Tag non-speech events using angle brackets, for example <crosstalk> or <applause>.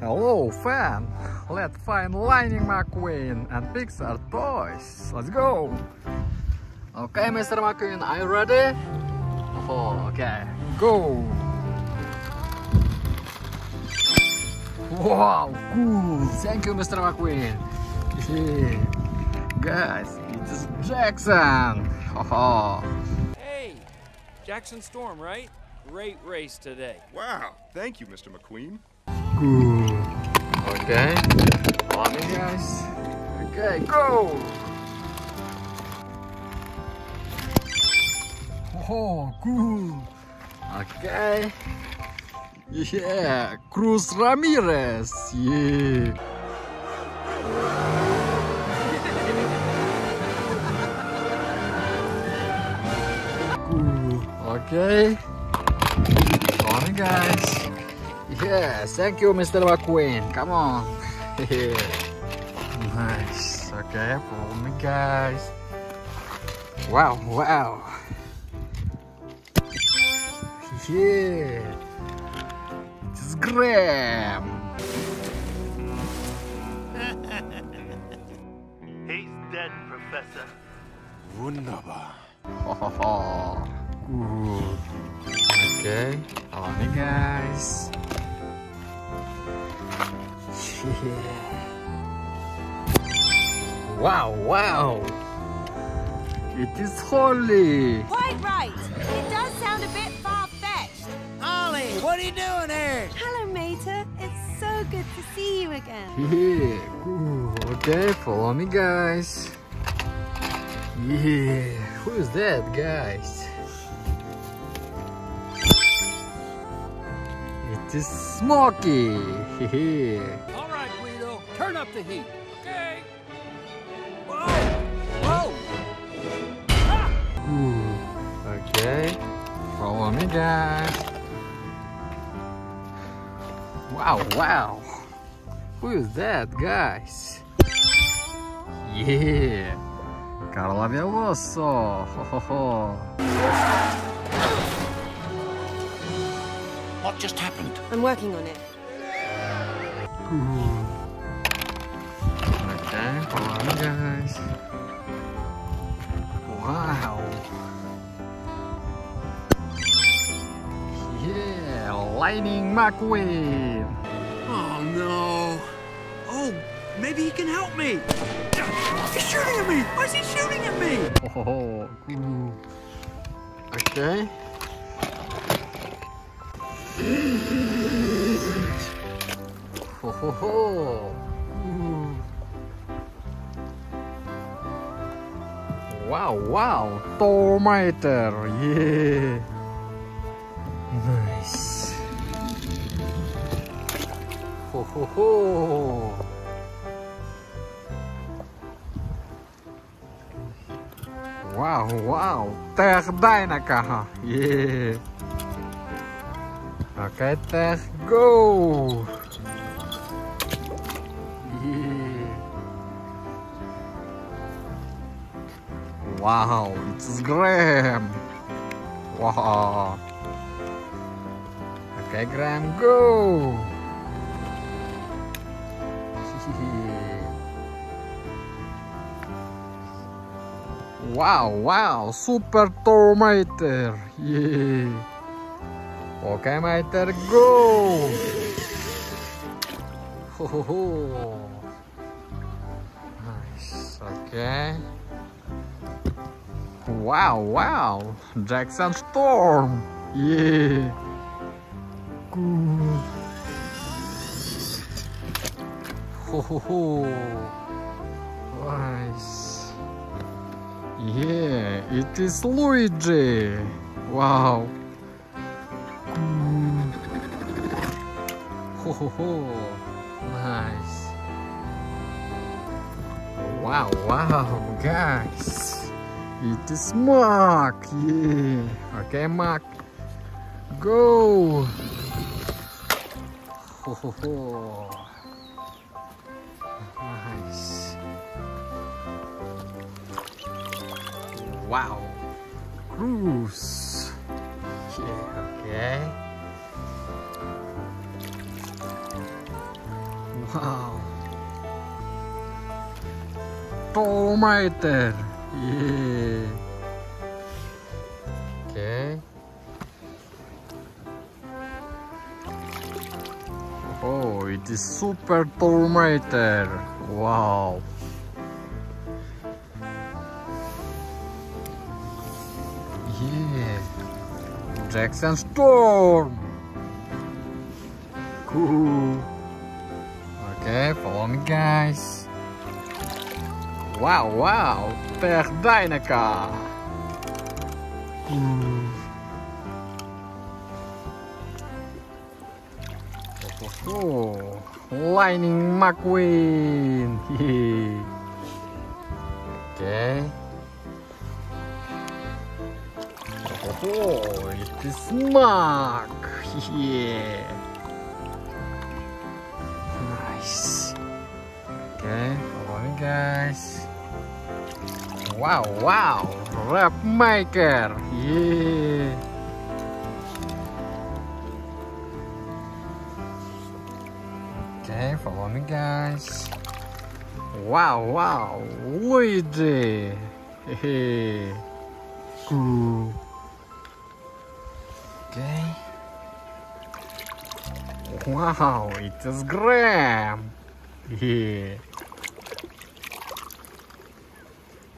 Hello, fan. Let's find Lightning McQueen and Pixar toys. Let's go. Okay, Mr. McQueen, are you ready? Oh, okay. Go. Wow, cool. Thank you, Mr. McQueen. Yeah. Guys, it is Jackson. Oh. Hey, Jackson Storm, right? Great race today. Wow, thank you, Mr. McQueen. Okay. On me, guys. Okay, go. Oh, cool. Okay. Yeah, Cruz Ramirez. Yeah. Cool. Okay. On me, guys. Yeah, thank you, Mr. McQueen. Come on. <laughs> nice. Okay, follow me, guys. Wow, wow. Yeah. It's Graham. <laughs> He's dead, Professor. Wunderbar. <laughs> Oh, good. Okay, follow me, guys. Yeah. <laughs> Wow, wow. It is Holley. Quite right. It does sound a bit far-fetched. Ollie, what are you doing here? Hello, Mater. It's so good to see you again. <laughs> Yeah, cool. Okay, follow me, guys. Yeah, who is that, guys? It is Smokey. <laughs> up the heat. Okay. Whoa! Whoa! Cool. Okay, follow me, guys. Wow, wow. Who is that, guys? Yeah, Carla Veloso. Ho, ho, ho. What just happened? I'm working on it. Okay, follow me, guys. Wow. Yeah, Lightning McQueen. Oh no. Oh, maybe he can help me. He's shooting at me. Why is he shooting at me? Oh, oh cool. Okay. Ho ho ho. Wow, wow. Tow Mater. Yeah. Nice. Ho ho ho. Wow, wow. Teh Dinoco. Yeah. Okay, Teh, go. Wow, it's Graham. Wow. Okay, Graham, go. <laughs> Wow, wow, super Tow Mater. Yeah. Okay, mater, go. Ho, ho, ho. Nice. Okay. Wow, wow. Jackson Storm. Yeah. Good. Ho, ho, ho. Nice. Yeah, it is Luigi. Wow. Mm. Ho ho ho. Nice. Wow, wow, guys. It is Mark. Yeah. Okay, Mark. Go. Ho ho ho. Nice. Wow. Cruz. Yeah, okay. Wow. Tow Mater. Okay. Oh, it is super Tow Mater. Wow. Yeah. Jackson Storm. Cool. Okay, follow me guys. Wow, wow. Dinoco. Ooh. Hmm. Oh. Lightning McQueen. <laughs> okay. Oh, it is Mark. <laughs> Yeah. Nice. Okay, follow guys. Wow, wow. Rap maker. Yeah. Okay, follow me guys. Wow, wow. Luigi. Hehe. Cool. Okay. Wow, it is Graham. Yeah.